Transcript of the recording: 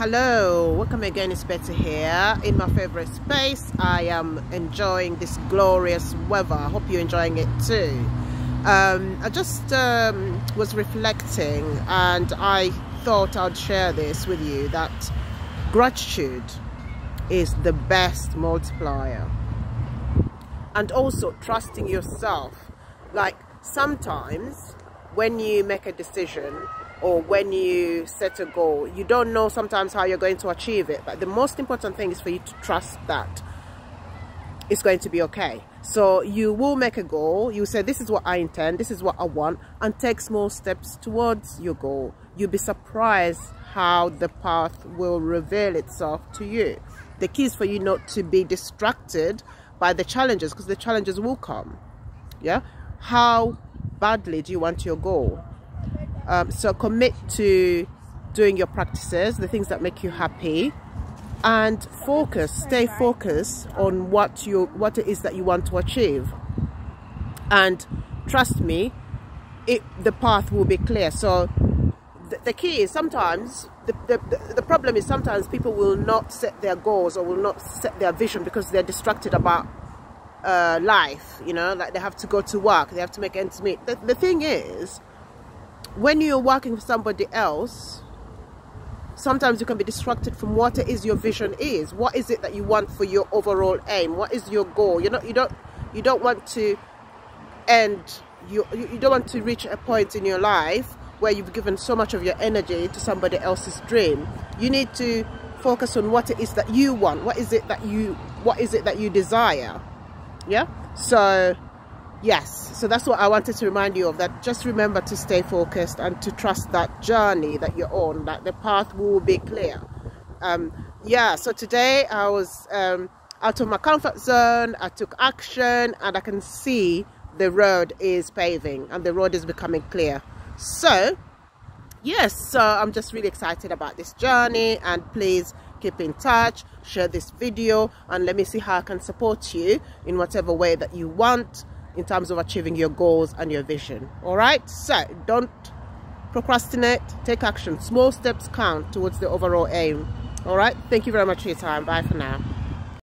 hello welcome again. It's Betty here. In my favorite space I am enjoying this glorious weather. I hope you're enjoying it too. Um, I just um, was reflecting and I thought I'd share this with you that gratitude is the best multiplier. And also trusting yourself. Like sometimes when you make a decision or when you set a goal. You don't know sometimes how you're going to achieve it but the most important thing is for you to trust that it's going to be okay. So you will make a goal. You say this is what i intend. This is what i want and take small steps towards your goal. You'll be surprised how the path will reveal itself to you. The key is for you not to be distracted by the challenges because the challenges will come. Yeah? How badly do you want your goal um, so commit to doing your practices, the things that make you happy, and focus, stay focused on what you what it is that you want to achieve. And trust me, it the path will be clear. So the, the key is sometimes the, the, the problem is sometimes people will not set their goals or will not set their vision because they're distracted about uh, life, you know, like they have to go to work, they have to make ends meet. The, the thing is, when you're working for somebody else sometimes you can be distracted from what it is your vision is. What is it that you want for your overall aim? What is your goal? You know you don't you don't want to end you you don't want to reach a point in your life where you've given so much of your energy to somebody else's dream. You need to focus on what it is that you want. What is it that you what is it that you desire? Yeah? So yes. So that's what i wanted to remind you of that just remember to stay focused and to trust that journey that you're on that the path will be clear. Um, yeah so today i was um, out of my comfort zone i took action and i can see the road is paving and the road is becoming clear. So yes so i'm just really excited about this journey and please keep in touch share this video and let me see how i can support you in whatever way that you want in terms of achieving your goals and your vision. All right? So don't procrastinate. Take action. Small steps count towards the overall aim. All right? Thank you very much for your time. Bye for now